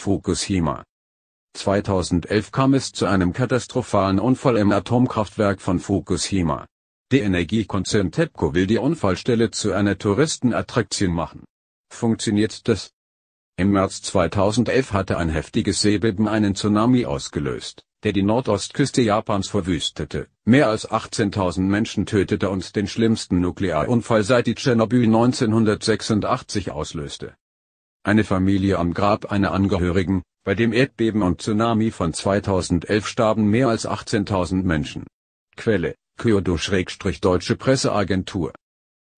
Fukushima. 2011 kam es zu einem katastrophalen Unfall im Atomkraftwerk von Fukushima. Der Energiekonzern TEPCO will die Unfallstelle zu einer Touristenattraktion machen. Funktioniert das? Im März 2011 hatte ein heftiges Seebeben einen Tsunami ausgelöst, der die Nordostküste Japans verwüstete, mehr als 18.000 Menschen tötete und den schlimmsten Nuklearunfall seit die Tschernobyl 1986 auslöste. Eine Familie am Grab einer Angehörigen, bei dem Erdbeben und Tsunami von 2011 starben mehr als 18.000 Menschen. Quelle, Kyoto-Deutsche Presseagentur.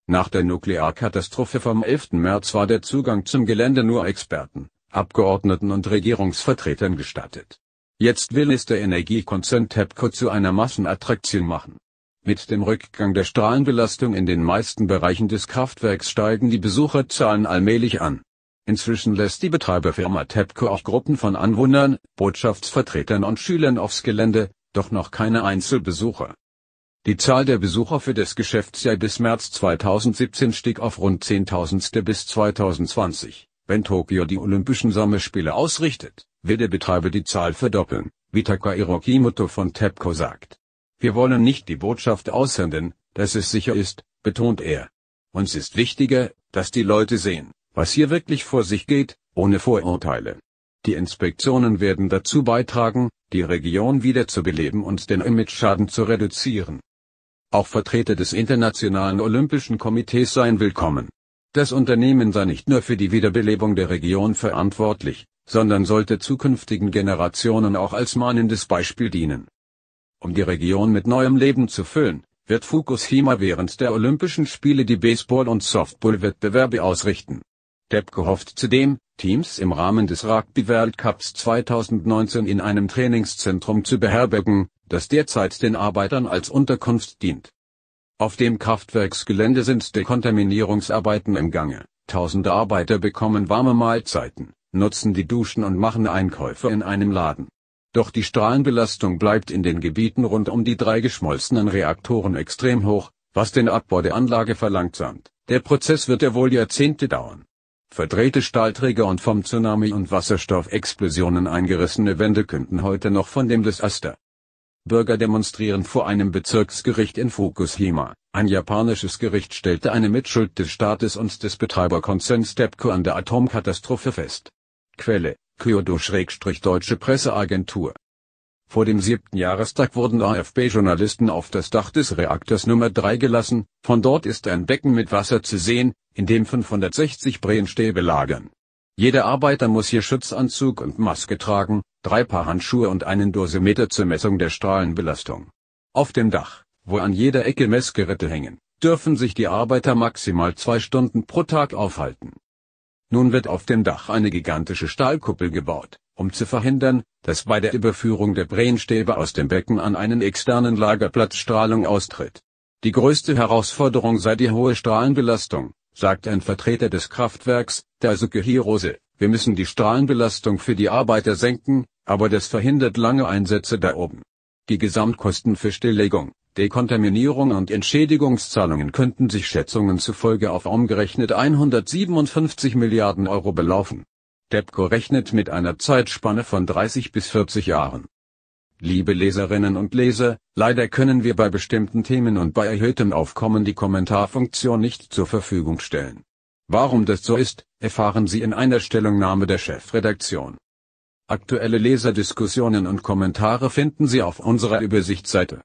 Nach der Nuklearkatastrophe vom 11. März war der Zugang zum Gelände nur Experten, Abgeordneten und Regierungsvertretern gestattet. Jetzt will es der Energiekonzern TEPCO zu einer Massenattraktion machen. Mit dem Rückgang der Strahlenbelastung in den meisten Bereichen des Kraftwerks steigen die Besucherzahlen allmählich an. Inzwischen lässt die Betreiberfirma TEPCO auch Gruppen von Anwohnern, Botschaftsvertretern und Schülern aufs Gelände, doch noch keine Einzelbesucher. Die Zahl der Besucher für das Geschäftsjahr bis März 2017 stieg auf rund 10.000 bis 2020. Wenn Tokio die Olympischen Sommerspiele ausrichtet, will der Betreiber die Zahl verdoppeln, wie Takahiro Kimoto von TEPCO sagt. Wir wollen nicht die Botschaft aussenden, dass es sicher ist, betont er. Uns ist wichtiger, dass die Leute sehen, was hier wirklich vor sich geht, ohne Vorurteile. Die Inspektionen werden dazu beitragen, die Region wieder zu beleben und den Image-Schaden zu reduzieren. Auch Vertreter des Internationalen Olympischen Komitees seien willkommen. Das Unternehmen sei nicht nur für die Wiederbelebung der Region verantwortlich, sondern sollte zukünftigen Generationen auch als mahnendes Beispiel dienen. Um die Region mit neuem Leben zu füllen, wird Fukushima während der Olympischen Spiele die Baseball- und Softball-Wettbewerbe ausrichten. TEPCO hofft zudem, Teams im Rahmen des Rugby-Weltcups 2019 in einem Trainingszentrum zu beherbergen, das derzeit den Arbeitern als Unterkunft dient. Auf dem Kraftwerksgelände sind Dekontaminierungsarbeiten im Gange. Tausende Arbeiter bekommen warme Mahlzeiten, nutzen die Duschen und machen Einkäufe in einem Laden. Doch die Strahlenbelastung bleibt in den Gebieten rund um die drei geschmolzenen Reaktoren extrem hoch, was den Abbau der Anlage verlangsamt. Der Prozess wird ja wohl Jahrzehnte dauern. Verdrehte Stahlträger und vom Tsunami und Wasserstoffexplosionen eingerissene Wände könnten heute noch von dem Desaster. Bürger demonstrieren vor einem Bezirksgericht in Fukushima. Ein japanisches Gericht stellte eine Mitschuld des Staates und des Betreiberkonzerns TEPCO an der Atomkatastrophe fest. Quelle, Kyoto-Deutsche Presseagentur. Vor dem siebten Jahrestag wurden AFB-Journalisten auf das Dach des Reaktors Nummer 3 gelassen, von dort ist ein Becken mit Wasser zu sehen, in dem 560 Brennstäbe lagern. Jeder Arbeiter muss hier Schutzanzug und Maske tragen, drei Paar Handschuhe und einen Dosimeter zur Messung der Strahlenbelastung. Auf dem Dach, wo an jeder Ecke Messgeräte hängen, dürfen sich die Arbeiter maximal zwei Stunden pro Tag aufhalten. Nun wird auf dem Dach eine gigantische Stahlkuppel gebaut, um zu verhindern, dass bei der Überführung der Brennstäbe aus dem Becken an einen externen Lagerplatz Strahlung austritt. Die größte Herausforderung sei die hohe Strahlenbelastung, sagt ein Vertreter des Kraftwerks, der Hirose, wir müssen die Strahlenbelastung für die Arbeiter senken, aber das verhindert lange Einsätze da oben. Die Gesamtkosten für Stilllegung, Dekontaminierung und Entschädigungszahlungen könnten sich Schätzungen zufolge auf umgerechnet 157 Milliarden Euro belaufen. TEPCO rechnet mit einer Zeitspanne von 30 bis 40 Jahren. Liebe Leserinnen und Leser, leider können wir bei bestimmten Themen und bei erhöhtem Aufkommen die Kommentarfunktion nicht zur Verfügung stellen. Warum das so ist, erfahren Sie in einer Stellungnahme der Chefredaktion. Aktuelle Leserdiskussionen und Kommentare finden Sie auf unserer Übersichtsseite.